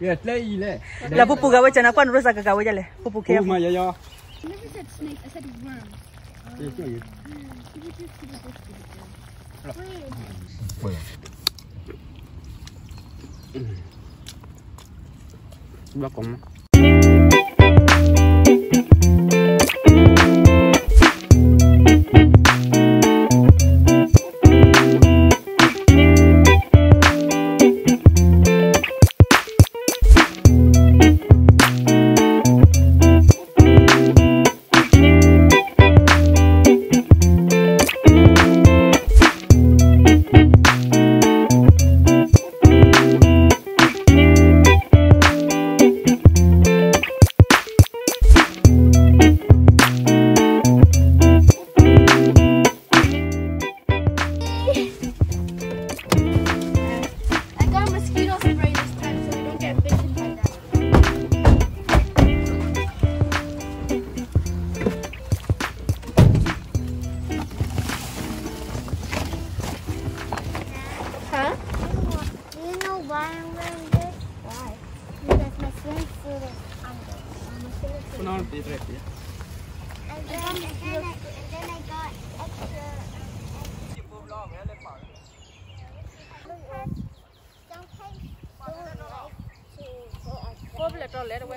Yeah, play ile. La pupu gawe chana kwa nurosa kakawe jale. Pupu kia. Uma ya ya. I never said snake, I said worm. Oh. Yeah, yeah. Wait. Wait. Bakoma. Là 来着，喂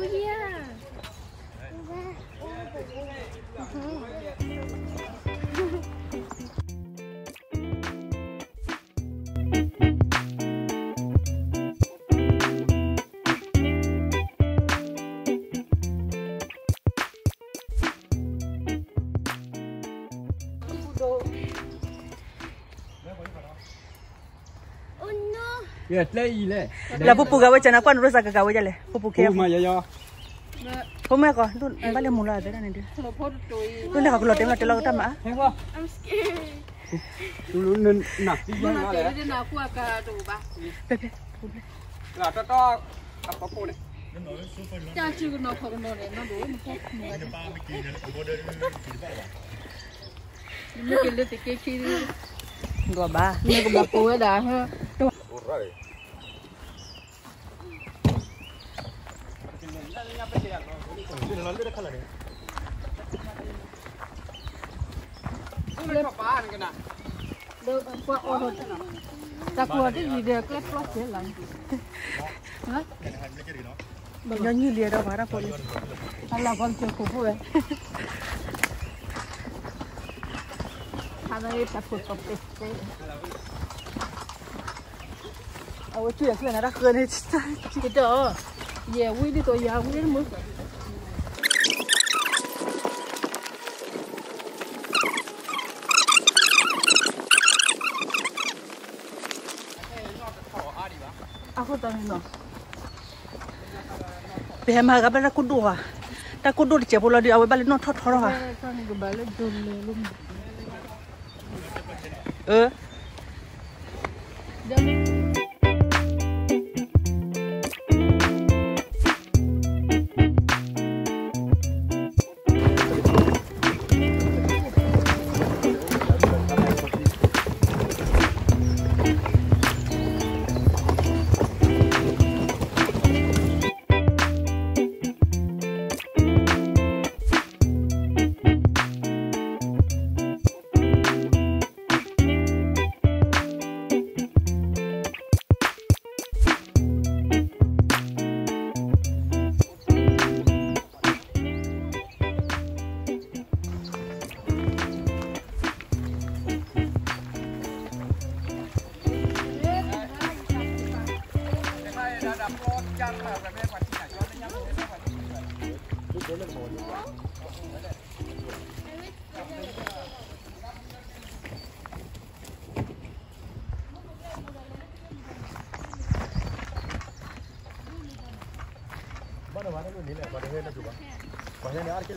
Oh yeah. Ya, tlai le. La pupu gawe chana kwa nurosa kagawe jale. Pupu kia. Kuma ya ya. Kuma ko, tu eh, bale mula ada kan dia. Tu nak aku lotem lotem lotem ah. I'm scared. Tu lu nen nak sih mana le. Tu nak aku agak tu ba. Pepe. Lah, tu tu apa kau ni? Jangan cuci nak kau nak ni, nak dulu muka. Mungkin dia tiket kiri. Gua ba. Ni gua ba kau dah. Right. Takut ada ide 啊，我舅爷在那那喝呢，这这野味的都野味的没喝。bé mà gặp ra cút đùa ta cút đùa chè bồ là đi ao bên nó thoát thoát rồi à ừ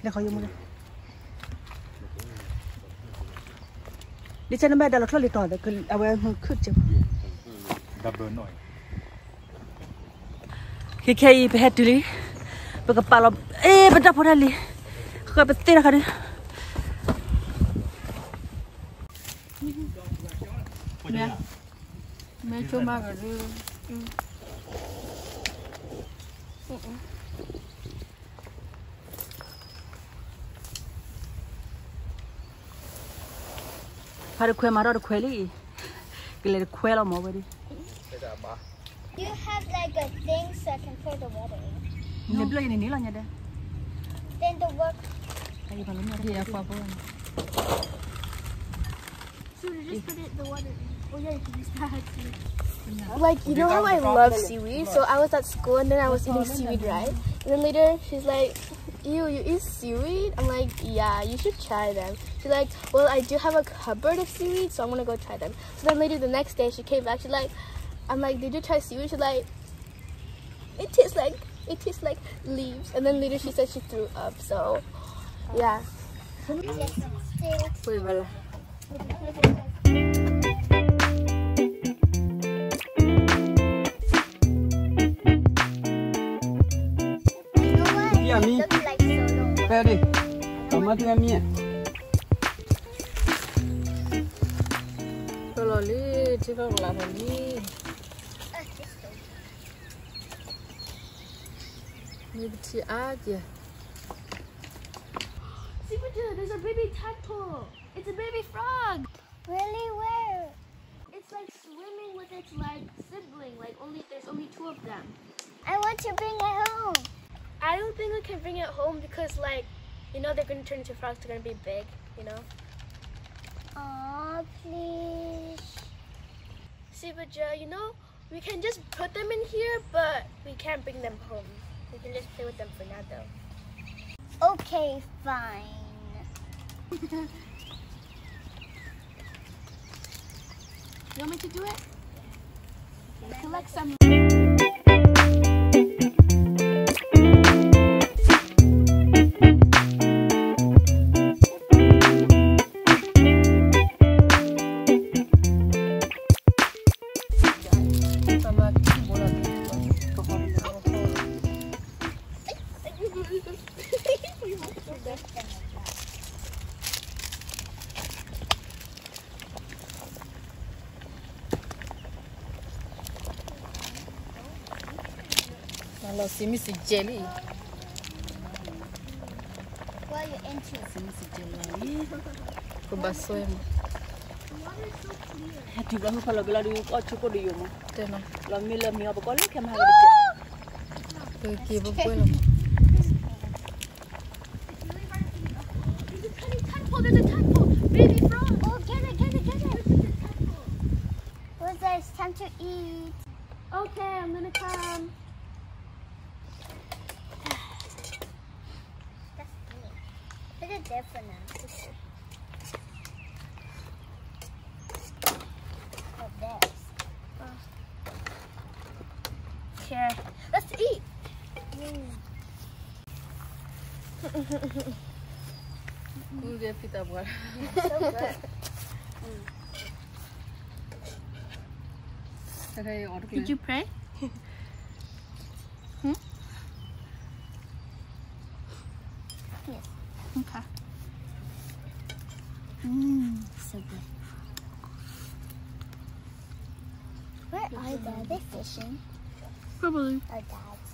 เดี๋ยวเขายังมึงดิฉันแม่ดาราทอดลิต่อแต่คือเอาไ fare que maro lagi, li ada kue quello mau beri You have like a thing so I can pour the water in. Ne yang ini nilo nya deh. Then the work. Kayu kalau Iya, ada apa apa. So you just put it the water. In. Oh yeah, you can use that. Like, you know how I love seaweed? So I was at school and then I was eating seaweed, right? And then later she's like, Ew, you eat seaweed? I'm like, Yeah, you should try them. She's like, Well, I do have a cupboard of seaweed, so I'm gonna go try them. So then later the next day she came back, she's like, I'm like, Did you try seaweed? She's like, It tastes like it tastes like leaves. And then later she said she threw up, so yeah. you and me. Like Freddy, come out with me. Lolly, chicken lolly. Maybe she add ya. Supertoo, there's a baby tadpole. It's a baby frog. Really? Where? It's like swimming with its like sibling. Like only there's only two of them. I want to bring it home. I don't think we can bring it home because like you know they're gonna turn into frogs, they're gonna be big, you know? Aw, please. See, but Joe, you know, we can just put them in here, but we can't bring them home. We can just play with them for now, though. Okay, fine. You want me to do it? Collect some. Hello, simi si jelly. Why you into? Simi jelly. Kubaso ya, mo. Hati ba mo pala gala di ko chuko di yo mo. Tena. Ko. Ku dia pita buat. So good. Saya Did you pray? hmm? Yes. Okay. So good. Where are they? Are they fishing? Probably. Our dads.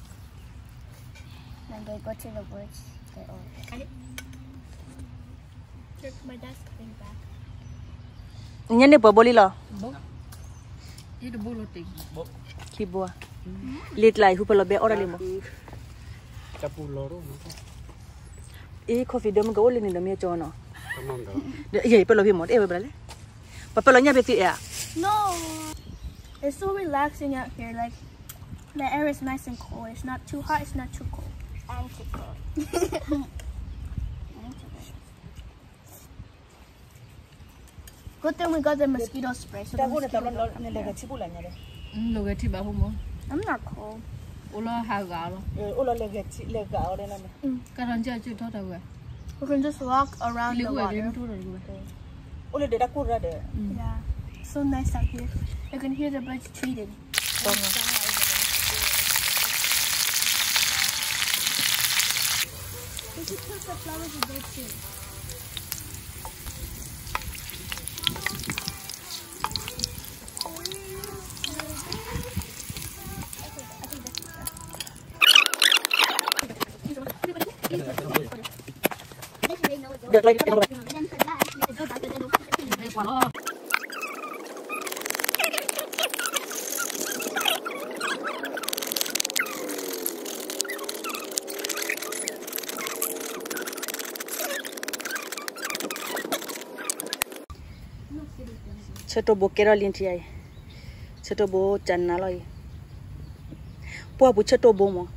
When they go to the woods, they all. My dad's coming back. Nya ne bo boli lo. Bo. Ini bulu ting. Ki bo. Lit lai hu palo be ora le mo. Capu loro. E coffee dom go le ni do mi cho no. Tamam dah. Ye palo bi mo e ba le. Pa palo nya be ti ya. No. It's so relaxing out here. Like the air is nice and cool. It's not too hot. It's not too cold. And to go. Good thing we got the mosquito spray. So the Ta bo ne ta mosquito don't ne come le ga here. chi bu la nya de. Lo ke ti ba hu mo. I'm not cold. Ola ha ga lo. E o lo le ga chi le ga o le na me. Ka ran ja chu tho ta. We can just walk around the wa water. rim tu ro wa. O le de da ku de. Yeah. So nice out here. You can hear the birds tweeting. He took the flowers. Like, ছোট bouquet লিঠি আই ছোট বৌ চান্না লয় পুয়া বুঝ ছোট মই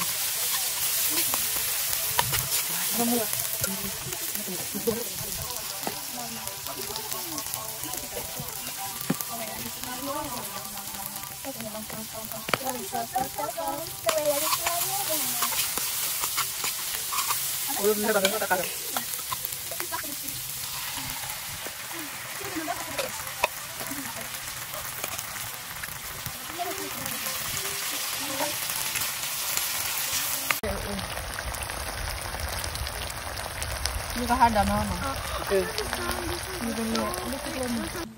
Ini ada nama, Eh. Ini dulu. Ini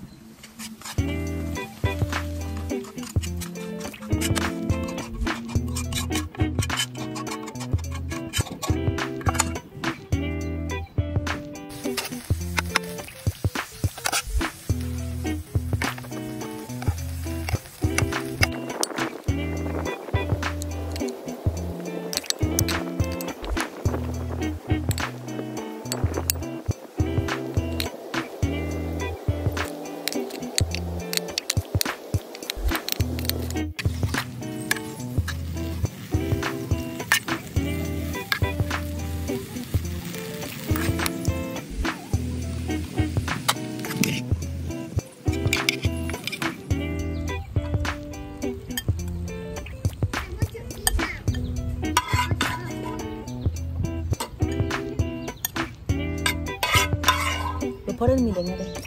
海で見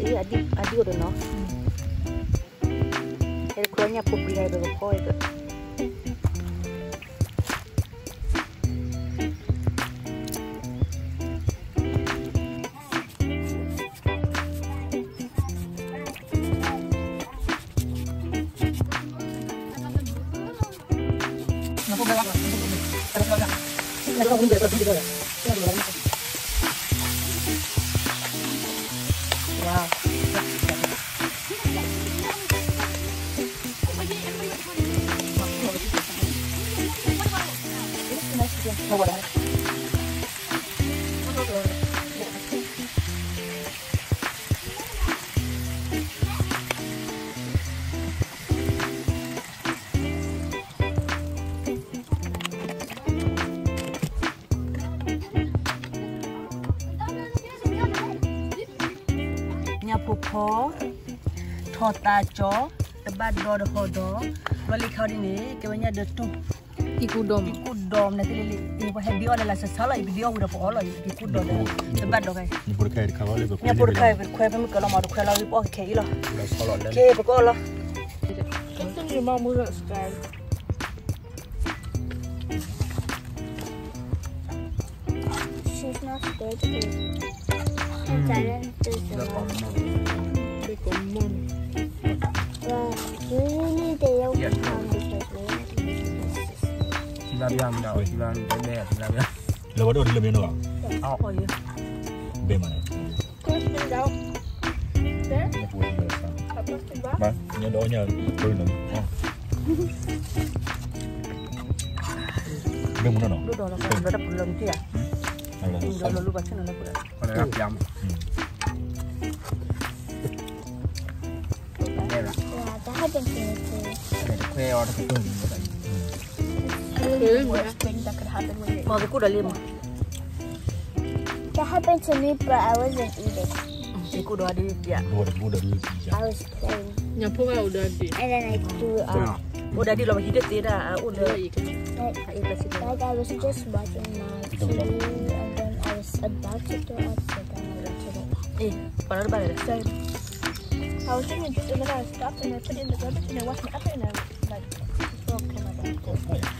iya adik adik udah no jadi keluarnya aku beli dulu koi ke Terima kasih. pupo tota cho tebat god hodo wali khawdini kewanya de tu. Ikudom ikudom na tele ini pa hebi ola la sala ibi dio uda po ikudom de tebat do kai ni pur kai ka wale ko ni pur kai per kwe pem kala do kwe la wi po ke ilo. Ke per ko ola ketu ni ma mu sky She's not dead. làm đâu, na ako, sila ang kanya, sinabihan. Lawa daw, nilabihan mo ka? Ako. Be man. À, din daw. There? mà diba? Ma, niya daw niya, burn lang. Be mo na no? Ludo lang, ludo lang, ludo lang siya. Ludo lang, ludo lang, ludo lang, ludo lang, ludo lang, ludo lang, Hãy subscribe cho kênh Ghiền Mì Gõ Để không bỏ lỡ những video hấp dẫn Thing that could happen. That happened to me, but I wasn't eating. I was playing. And then I threw up. Like, I was just watching my TV, and then I was about to throw up, so then I went to. I was juice and then I stopped and I put in the garbage and I washed my apple and I like my.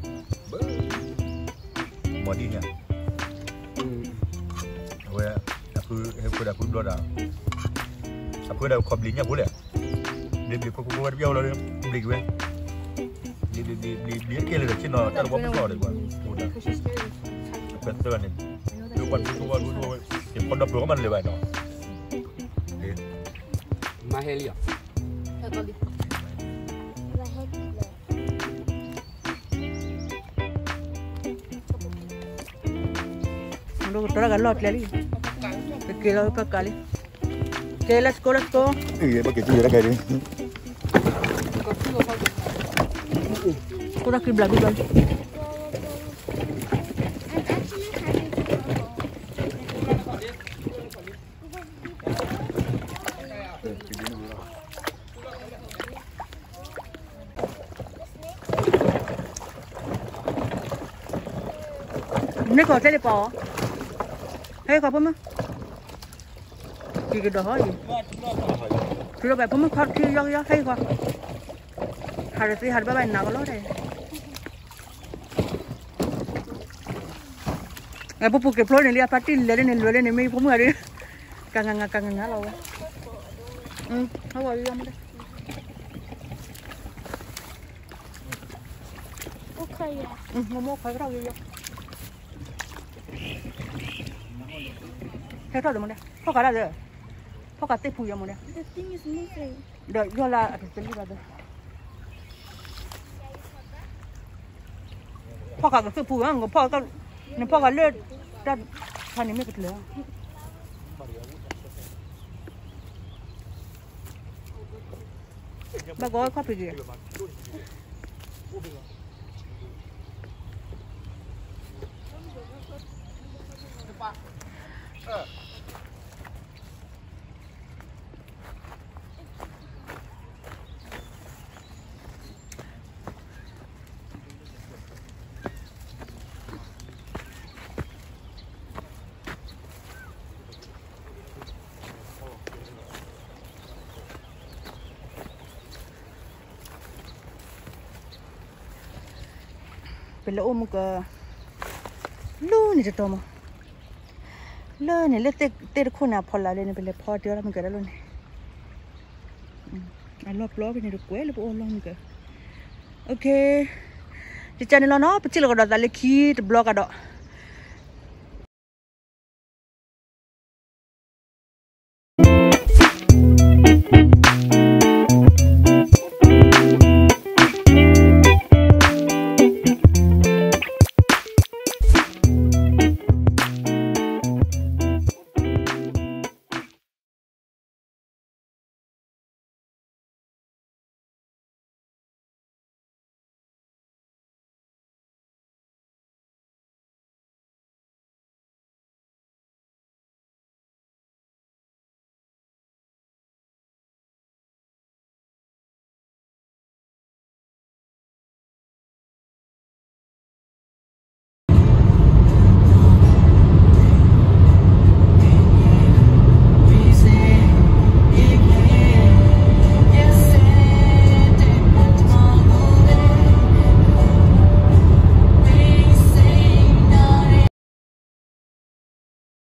madinya we aku aku dah kudu dah aku dah kau belinya boleh dia beli kau kau biar orang beli gue beli beli beli beli kira dah cina tak buat apa dah gua udah betul ni tu buat tu buat tu buat yang kau dah berapa mana lebai no Mahelia. Kalau थोड़ा कर लो आपल्याला केला का काले केलाच कोलाच को ये बघ किती जरा काय रे कोणा क्लिप लागू चाल Ne ko tele pa? Hei, kau apa mah? Kiri dah hari. Kiri dah pun kau kiri yang bố hei kau. Hari si hari bapak nak kalau deh. Ngapu pukul pelor ni lihat pati lele ni lele ni mei pun ada. Kangang kangang ngalau. Hmm, awal đây? mana? Okay ya. Hmm, cái kau kau yang. thế thôi được đấy không có là giờ không có tê phù giờ một đấy đợi do là chuẩn bị đó rồi không có cái tê phù không có cái nên không có lợn ta thằng này mới cái lợn bà gói khoa phải gì Ờ. เป็นละอมก็ลูนี่จะตมเลเนี่ยเลเตเตคนอ่ะพอละเลยเนี่ยเป็นเลยพอเดียวแล้วมันก็ได้ลุนี่อ่ะรอบๆไปเนี่ยดูกวยแล้วโอ้ลองมันก็โอเคจะจันนี่แล้วเนาะไปจิลก็ดอตะเลคีตบล็อกก็ดอ